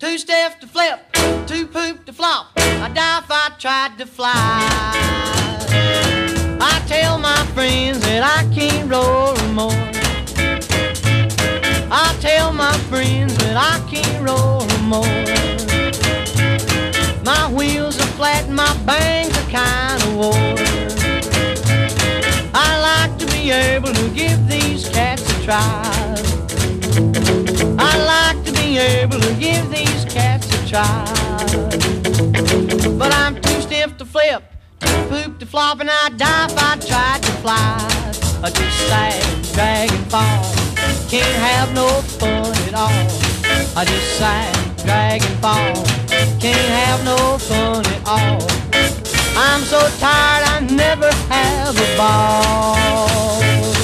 Two step to flip, two poop to flop. I die if I tried to fly. I tell my friends that I can't roll more. I tell my friends that I can't roll more. My wheels are flat and my bangs are kind of worn. I like to be able to give these cats a try. Try. But I'm too stiff to flip, too poop to flop, and I'd die if I tried to fly. I just sag, drag, and fall. Can't have no fun at all. I just sag, drag, and fall. Can't have no fun at all. I'm so tired I never have a ball.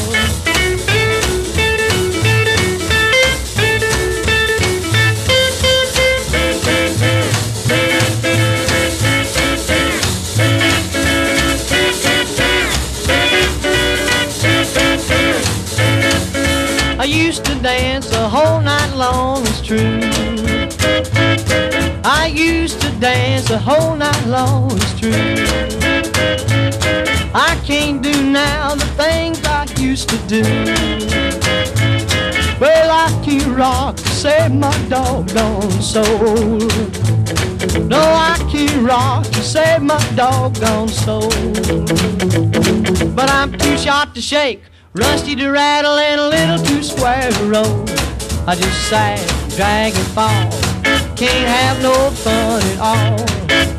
A whole night long, is true. I can't do now the things I used to do. Well, I can rock to save my doggone soul. No, I can't rock to save my doggone soul. But I'm too short to shake, rusty to rattle, and a little too square to roll. I just sag, drag, and fall. Can't have no fun at all.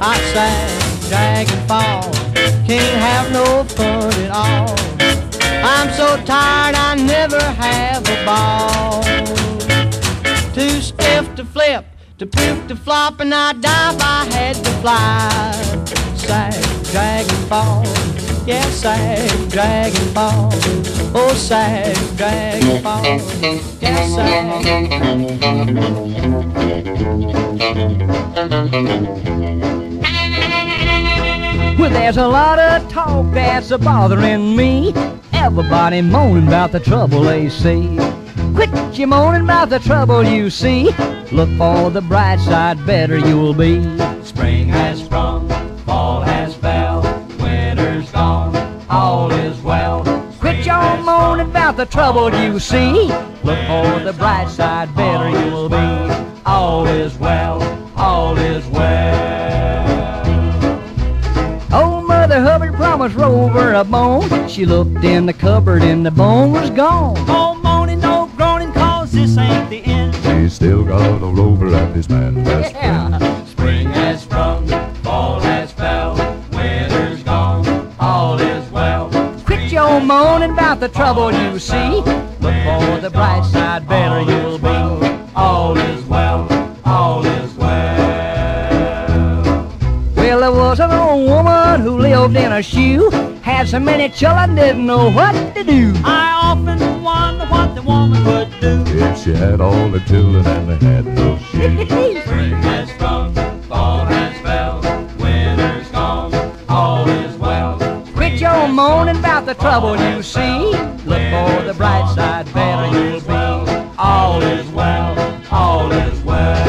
I sag, drag, and fall. Can't have no fun at all. I'm so tired I never have a ball. Too stiff to flip, to poop to flop, and I'd die I had to fly. Sag, drag, and fall. Yeah, sag, drag, and fall. Oh, sag, drag, fall. Yeah, sag. Well, there's a lot of talk that's a bothering me. Everybody moaning about the trouble they see. Quit your moaning about the trouble you see. Look for the bright side, better you'll be. Spring has sprung, moaning the trouble you see. Look for the bright side, better you'll be. All is well, all is well. Old Mother Hubbard promised Rover a bone. She looked in the cupboard and the bone was gone. No moaning, no groaning, cause this ain't the end. He's still got a rover and his man best. Yeah. Spring the trouble you see. Look for the bright side, better you'll be. All is well, all is well. Well, there was an old woman who lived in a shoe. Had so many children, didn't know what to do. I often wonder what the woman would do. If she had all the children and they had no shoes. Spring has sprung, fall has fell, winter's gone, all is well. Quit your moaning about the trouble you see. The bright side, better you'll be. All is well, all is well.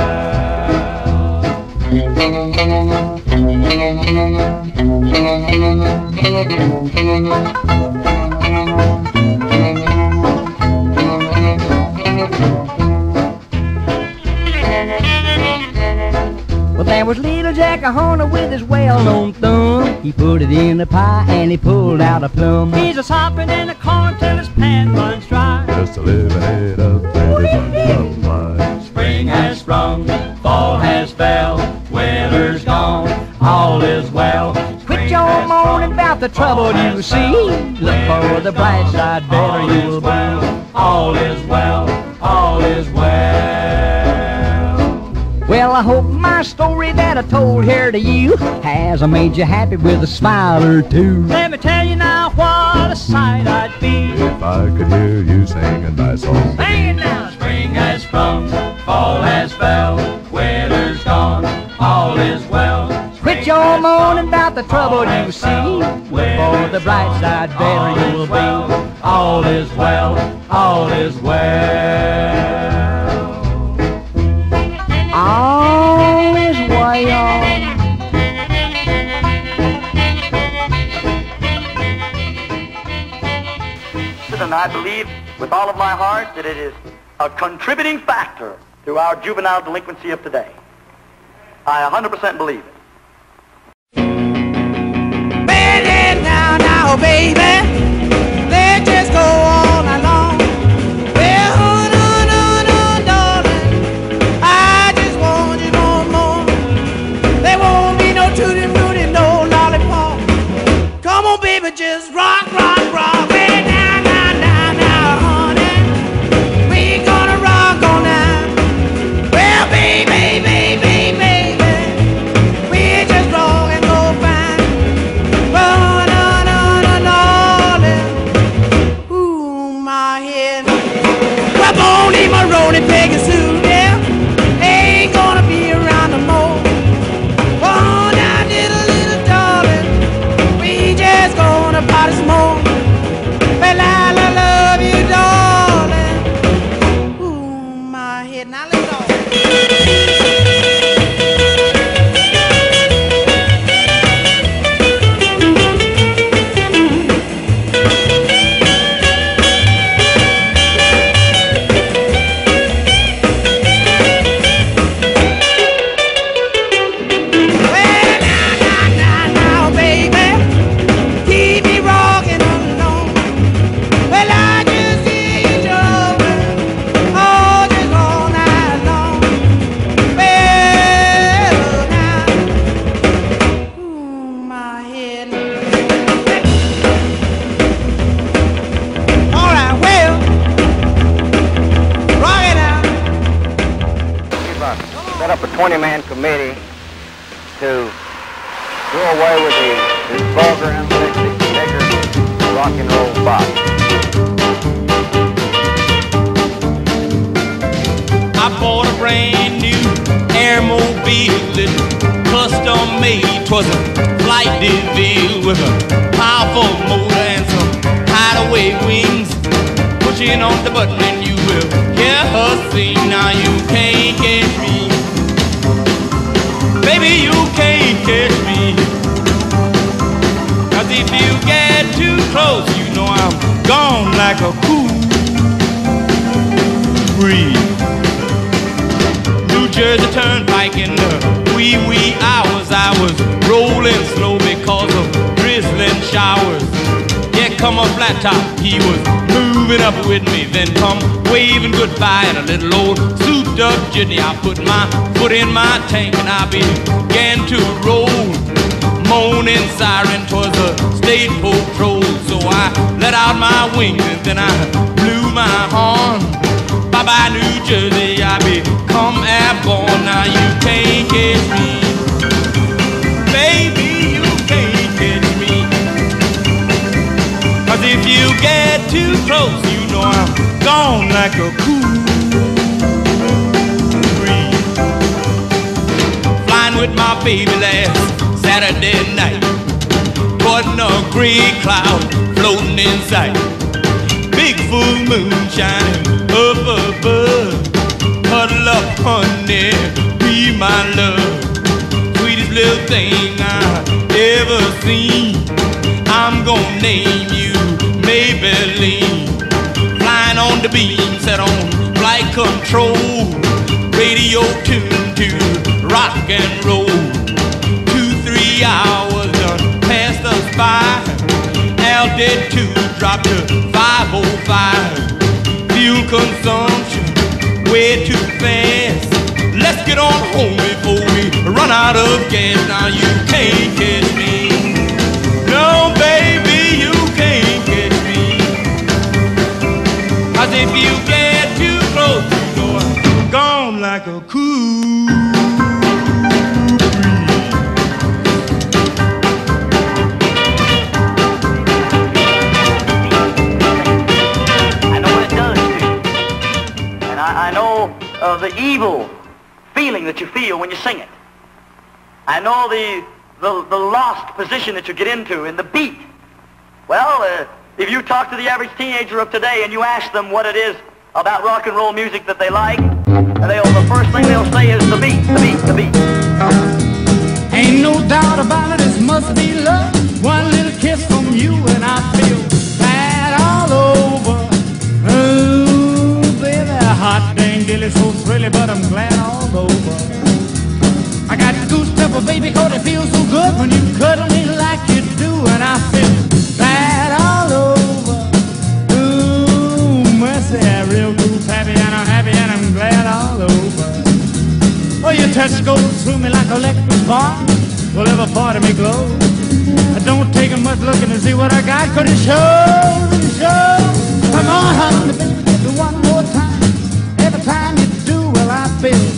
Well, there was little Jack Horner with his well-known thumb. He put it in the pie and he pulled out a plum. He's a sopping in the corn till his pan runs dry. Just to living it up and it runs. Spring has sprung, fall has fell, winter's gone, all is well. Quit your moaning about the trouble you see. Look for the bright side, better you'll be. All is well, all is well. Well, I hope my story that I told here to you has made you happy with a smile or two. Let me tell you now what a sight I'd be. If I could hear you singing my song. Sing it now. Spring has sprung, fall has fell, winter's gone, all is well. Quit your moaning about the trouble you see. Look for the bright side, better you'll be. All is well, all is well. And I believe with all of my heart that it is a contributing factor to our juvenile delinquency of today. I 100% believe it. Baby, now, now, baby. Let's just go on. Just rock, rock, rock. Gonna and. I bought a brand new airmobile custom made. 'Twas a flight DeVille with a powerful motor and some hideaway wings. Push in on the button and you will hear her sing. Now you can't catch me. Baby, you can't catch me. Cause if you get too close, you I'm gone like a cool breeze. New Jersey Turnpike in the wee wee hours. I was rolling slow because of drizzling showers. Yeah, come a flat top, he was moving up with me. Then come waving goodbye in a little old souped up jitney. I put my foot in my tank and I began to roll. Moaning siren twas a state patrol. So I let out my wings and then I blew my horn. Bye bye, New Jersey, I become airborne. Now you can't catch me. Baby, you can't catch me. Cause if you get too close, you know I'm gone like a cool breeze. Flying with my baby last Saturday night. Wasn't a gray cloud floating in sight. Big full moon shining up above. Huddle up, honey, be my love. Sweetest little thing I ever seen. I'm gonna name you Maybelline. Flying on the beam, set on flight control. Radio tuned to rock and roll. 72 dropped to 505. Fuel consumption way too fast. Let's get on home before we run out of gas. Now you can't catch me. No, baby, you can't catch me. I if you get too close, you're gone like a cool. Know uh, the evil feeling that you feel when you sing it. I know the, the, the lost position that you get into in the beat. Well, uh, if you talk to the average teenager of today and you ask them what it is about rock and roll music that they like, they'll, the first thing they'll say is the beat, the beat, the beat. Ain't no doubt about it, this must be love. One little kiss silly, but I'm glad all over. I got goose pepper, baby, cause it feels so good when you cuddle me like you do, and I feel bad all over. Ooh, mercy, real goose happy, and I'm happy, and I'm glad all over. Oh, your touch goes through me like electric spark, will every part of me glow. I don't take much looking to see what I got, cause it shows, it shows. Come on, honey, well,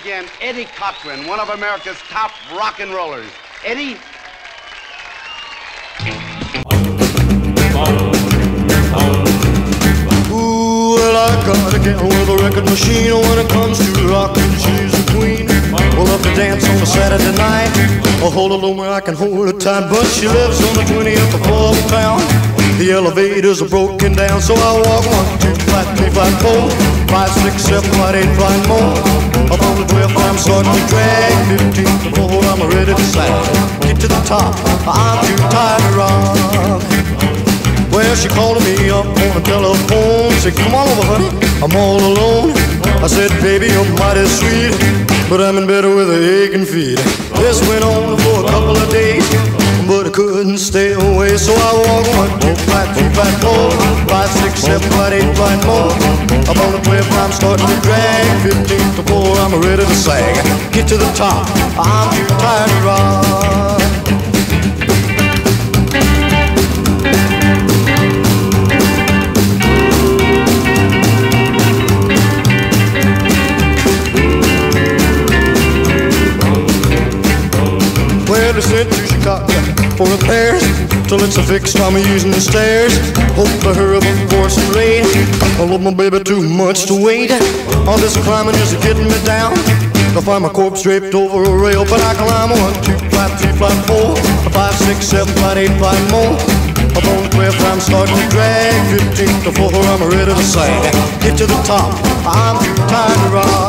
again, Eddie Cochran, one of America's top rock and rollers. Eddie, Ooh, well, I got a gal with a record machine when it comes to rockin', she's a queen. We'll love to dance on a Saturday night. I'll hold her where I can hold her tight, but she lives on the 20th floor of town. The elevators are broken down, so I walk one, two, flat, three, flat, four, five, six, seven, flat, eight, flat, more. Up on the 12th, I'm starting to drag. 15th floor, I'm ready to slide. Get to the top, I'm too tired to rock. Well, she called me up on the telephone. Said, come on over, honey, I'm all alone. I said, baby, you're mighty sweet, but I'm in bed with a aching feet. This went on for a couple of days, couldn't stay away. So I walked one, two, five, three, five, four, five, six, seven, five, eight, five more. I'm on the 12th, I'm starting to drag. 15 to 4, I'm ready to sag. Get to the top, I'm too tired to rock. Well, they sent to Chicago for repairs till it's a fixed. I'm using the stairs. Hope to hurry up before some rain. I love my baby too much to wait. All this climbing is getting me down. I find my corpse draped over a rail, but I climb one, two, five, three, five, four, five, six, seven, five, eight, five more. On the 12th, I'm starting to drag. 15 to 4, I'm ready to sing. Get to the top, I'm too tired to rock.